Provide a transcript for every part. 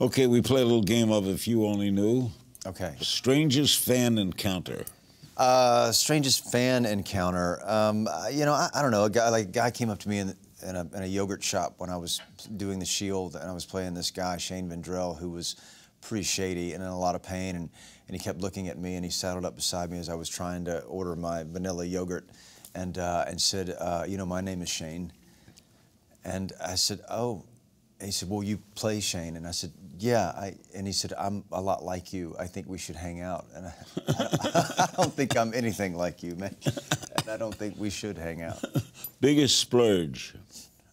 Okay, we play a little game of If You Only Knew. Okay. Strangest fan encounter. Uh, strangest fan encounter. Um, you know, I, I, don't know. A guy like a guy came up to me in, in, a, in, a, yogurt shop when I was doing the Shield, and I was playing this guy Shane Vendrell, who was pretty shady and in a lot of pain, and, and he kept looking at me, and he saddled up beside me as I was trying to order my vanilla yogurt, and uh, and said, uh, you know, my name is Shane, and I said, oh. He said, "Well, you play Shane," and I said, "Yeah." I, and he said, "I'm a lot like you. I think we should hang out." And I, I, don't think I'm anything like you, man. And I don't think we should hang out. Biggest splurge?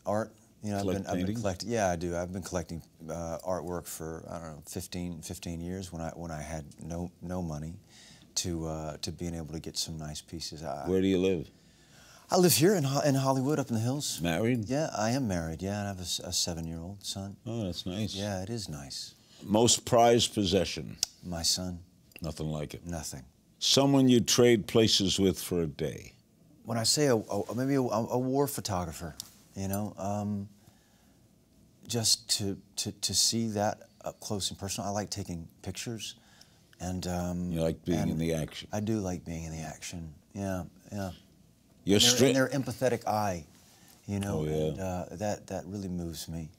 Art. You know, I've been, I've been, collecting. Yeah, I do. I've been collecting uh, artwork for I don't know 15, 15 years when I when I had no no money to uh, to being able to get some nice pieces. I, Where do you live? I live here in, in Hollywood, up in the hills. Married? Yeah, I am married. Yeah, and I have a, a seven-year-old son. Oh, that's nice. Yeah, it is nice. Most prized possession? My son. Nothing like it. Nothing. Someone you trade places with for a day? When I say a, a maybe a, a, war photographer, you know, um, just to, to to see that up close and personal. I like taking pictures, and um, you like being in the action. I do like being in the action. Yeah, yeah. You're and, their, and their empathetic eye, you know, oh, yeah. and, uh, that that really moves me.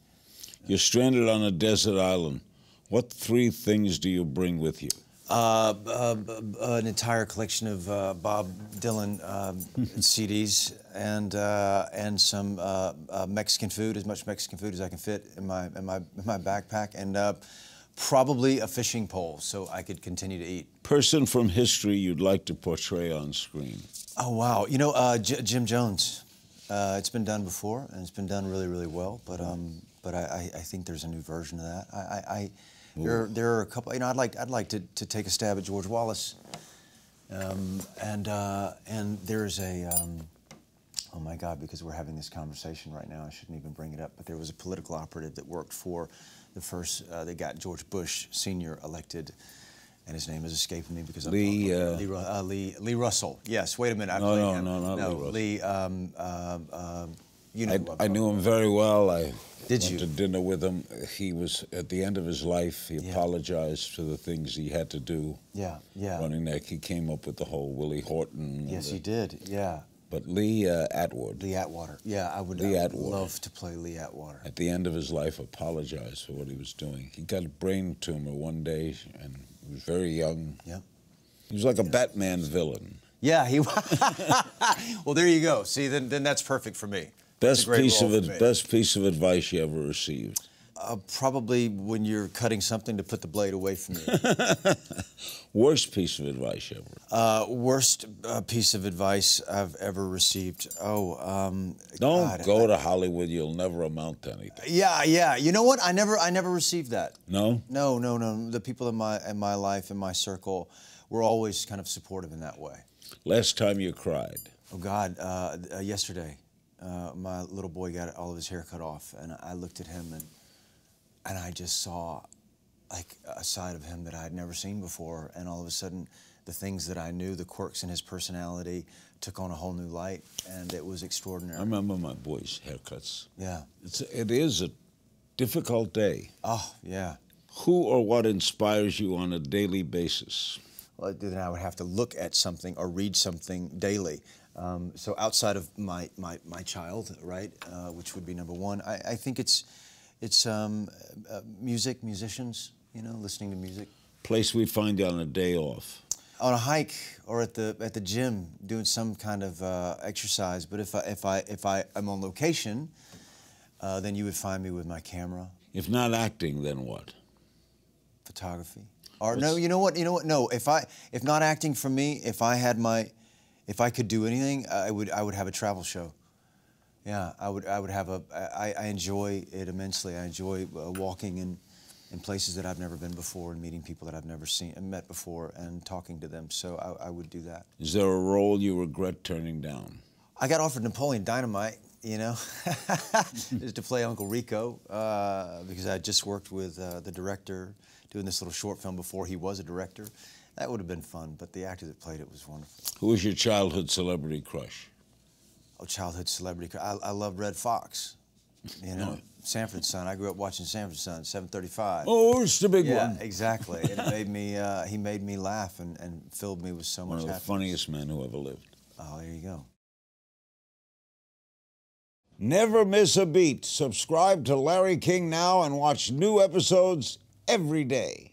You're stranded on a desert island. What three things do you bring with you? Uh, uh, an entire collection of uh, Bob Dylan um, CDs and uh, and some uh, Mexican food, as much Mexican food as I can fit in my in my in my backpack, and probably a fishing pole so I could continue to eat. Person from history you'd like to portray on screen? Oh, wow. You know, uh, J Jim Jones. Uh, it's been done before, and it's been done really, really well. But um, but I, I, think there's a new version of that. I, I, I there, there are a couple. You know, I'd like I'd like to, to take a stab at George Wallace. Um, and uh, and there's a um, oh my God, because we're having this conversation right now, I shouldn't even bring it up. But there was a political operative that worked for the first. Uh, they got George Bush Senior elected and his name is escaping me because Lee, I'm, uh, Lee, uh, Lee, Lee Russell. Yes. Wait a minute. I no, no, him. no, not no, Lee. Lee um, uh, you know. I, I knew him very well. I did went you? to dinner with him. He was at the end of his life. He yeah. apologized for the things he had to do. Yeah, yeah. Running neck. He came up with the whole Willie Horton. Yes, he did. Yeah. But Lee uh, Atwater. Lee Atwater. Yeah, I would, Lee I would love to play Lee Atwater. At the end of his life, apologized for what he was doing. He got a brain tumor one day, and he was very young. Yeah. He was like a Batman villain. Yeah, he. Was Well, there you go. See, then, then that's perfect for me. Best piece of best piece of advice you ever received. Uh, probably when you're cutting something to put the blade away from you. worst piece of advice ever? Uh, worst uh, piece of advice I've ever received. Oh, um, don't God, go I, to Hollywood. You'll never amount to anything. Yeah, yeah. You know what? I never, I never received that. No. No, no, no. The people in my in my life, in my circle, were always kind of supportive in that way. Last time you cried? Oh God, uh, uh, yesterday. Uh, my little boy got all of his hair cut off, and I looked at him and and I just saw like a side of him that I had never seen before, and all of a sudden, the things that I knew, the quirks in his personality, took on a whole new light, and it was extraordinary. I remember my boy's haircuts. Yeah, it's it is a difficult day. Oh yeah. Who or what inspires you on a daily basis? Well, then I would have to look at something or read something daily. Um, so outside of my my, my child, right, uh, which would be number one, I, I think it's it's um, uh, music, musicians, you know, listening to music. Place we find you on a day off. On a hike or at the at the gym, doing some kind of uh, exercise. But if I if I if I am on location, uh, then you would find me with my camera. If not acting, then what? Photography. Or no, you know what? You know what? No, if I if not acting for me, if I had my, if I could do anything, I would I would have a travel show. Yeah, I would. I would have a. I, I enjoy it immensely. I enjoy uh, walking in, in places that I've never been before and meeting people that I've never seen and met before and talking to them. So I, I would do that. Is there a role you regret turning down? I got offered Napoleon Dynamite. You know, is to play Uncle Rico uh, because I just worked with uh, the director doing this little short film before he was a director. That would have been fun, but the actor that played it was wonderful. Who was your childhood celebrity crush? Oh, childhood celebrity. I, I love Redd Foxx. You know, Sanford Son. I grew up watching Sanford Son, 735. Oh, it's the big yeah, one. exactly. it made me. Uh, he made me laugh and, and filled me with so One much One of the happiness. funniest men who ever lived. Oh, there you go. Never miss a beat. Subscribe to Larry King now and watch new episodes every day.